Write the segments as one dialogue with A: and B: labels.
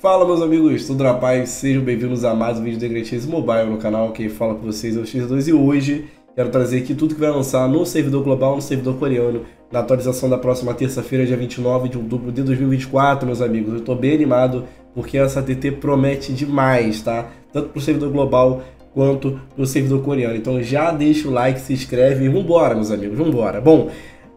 A: Fala meus amigos, tudo na paz? Sejam bem-vindos a mais um vídeo do Egretis Mobile no canal. Quem fala com vocês é o X2 e hoje quero trazer aqui tudo que vai lançar no servidor global, no servidor coreano, na atualização da próxima terça-feira, dia 29 de outubro de 2024, meus amigos. Eu tô bem animado porque essa TT promete demais, tá? Tanto pro servidor global quanto pro servidor coreano. Então já deixa o like, se inscreve e vambora, meus amigos, vambora. Bom,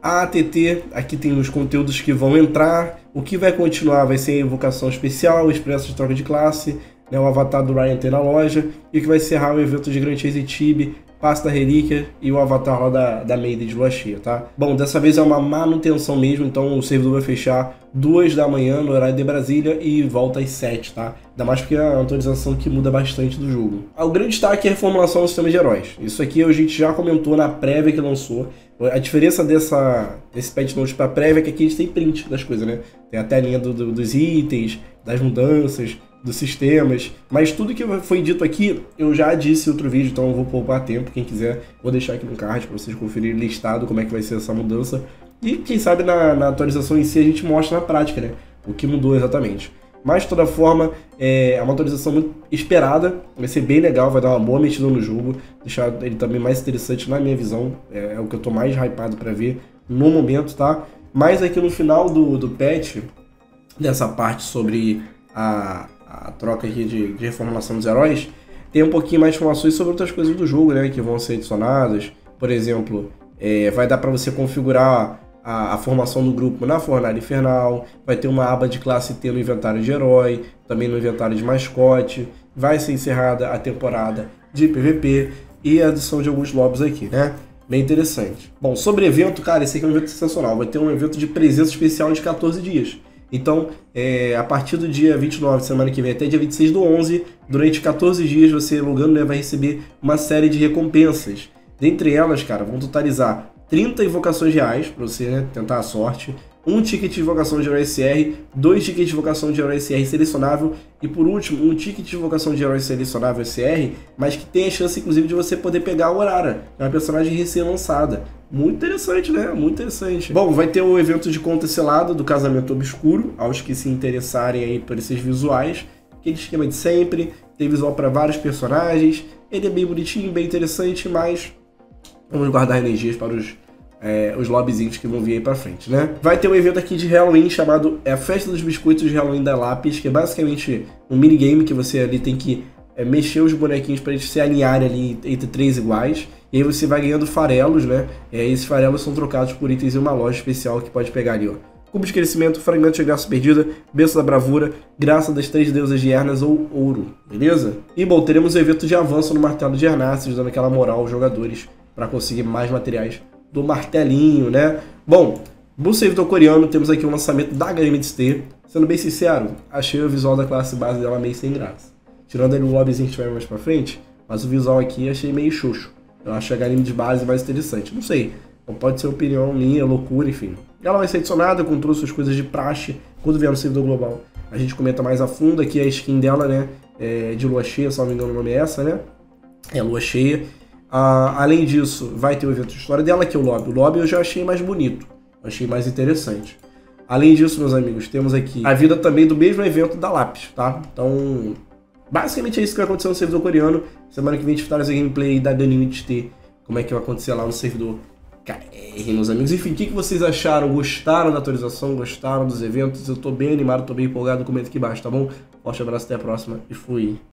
A: a ATT, aqui tem os conteúdos que vão entrar. O que vai continuar vai ser a invocação especial, expresso de troca de classe, né, o avatar do Ryan tem na loja. E o que vai encerrar o evento de Grand Chase Tib, passe da relíquia e o avatar lá da, da Maiden de lua cheia, tá? Bom, dessa vez é uma manutenção mesmo, então o servidor vai fechar 2 da manhã no horário de Brasília e volta às 7, tá? Ainda mais porque é uma atualização que muda bastante do jogo. O grande destaque é a reformulação do sistema de heróis. Isso aqui a gente já comentou na prévia que lançou. A diferença dessa, desse patch note para prévia é que aqui a gente tem print das coisas, né? Tem a telinha do, do, dos itens, das mudanças, dos sistemas. Mas tudo que foi dito aqui, eu já disse em outro vídeo, então eu vou poupar tempo. Quem quiser, vou deixar aqui no card para vocês conferirem listado como é que vai ser essa mudança. E quem sabe na, na atualização em si a gente mostra na prática, né? O que mudou exatamente. Mas, de toda forma, é uma atualização muito esperada. Vai ser bem legal, vai dar uma boa mexida no jogo. Deixar ele também mais interessante na minha visão. É, é o que eu tô mais hypado para ver no momento, tá? Mas aqui no final do, do patch, dessa parte sobre a, a troca aqui de, de reformulação dos heróis, tem um pouquinho mais de informações sobre outras coisas do jogo, né? Que vão ser adicionadas. Por exemplo, é, vai dar para você configurar a, a, formação do grupo na Fornalha Infernal, vai ter uma aba de classe T no inventário de herói, também no inventário de mascote, vai ser encerrada a temporada de PVP e a adição de alguns lobbies aqui, né? Bem interessante. Bom, sobre evento, cara, esse aqui é um evento sensacional. Vai ter um evento de presença especial de 14 dias. Então, é, a partir do dia 29, semana que vem, até dia 26 do 11, durante 14 dias, você logando, né, vai receber uma série de recompensas. Dentre elas, cara, vão totalizar 30 invocações reais para você né, tentar a sorte, um ticket de invocação de herói SR, dois tickets de invocação de herói SR selecionável e por último, um ticket de invocação de herói selecionável SR, mas que tem a chance inclusive de você poder pegar a Orara, que é uma personagem recém-lançada. Muito interessante, né? Muito interessante. Bom, vai ter o evento de conta selada do Casamento Obscuro, aos que se interessarem aí por esses visuais. Aquele esquema de sempre, tem visual para vários personagens. Ele é bem bonitinho, bem interessante, mas vamos guardar energias para os é, os lobbyzinhos que vão vir aí pra frente, né? Vai ter um evento aqui de Halloween chamado é a Festa dos Biscoitos de Halloween da Lápis, que é basicamente um minigame que você ali tem que é, mexer os bonequinhos para eles se alinharem ali entre três iguais. E aí você vai ganhando farelos, né? E aí esses farelos são trocados por itens em uma loja especial que pode pegar ali, ó. Cubo de crescimento, fragmento de graça perdida, benção da bravura, graça das três deusas de Ernas ou ouro, beleza? E bom, teremos o evento de avanço no martelo de Ernasses, dando aquela moral aos jogadores para conseguir mais materiais do martelinho, né? Bom, no servidor coreano temos aqui o lançamento da HMXT. Sendo bem sincero, achei o visual da classe base dela meio sem graça. Tirando ali o lobbyzinho que tiver mais pra frente, mas o visual aqui achei meio xoxo. Eu acho a HM de base mais interessante. Não sei, pode ser opinião minha, loucura, enfim. Ela vai ser adicionada com todas as coisas de praxe quando vier no servidor global. A gente comenta mais a fundo aqui a skin dela, né? É de lua cheia, se não me engano o nome é essa, né? É lua cheia. Ah, além disso, vai ter o evento de história dela, que é o lobby. O lobby eu já achei mais bonito, achei mais interessante. Além disso, meus amigos, temos aqui a vida também do mesmo evento da Lápis, tá? Então, basicamente é isso que vai acontecer no servidor coreano. Semana que vem a gente traz a gameplay da Ganin T, como é que vai acontecer lá no servidor KR, meus amigos. Enfim, o que, que vocês acharam? Gostaram da atualização? Gostaram dos eventos? Eu tô bem animado, tô bem empolgado. Comenta aqui embaixo, tá bom? Forte abraço, até a próxima e fui.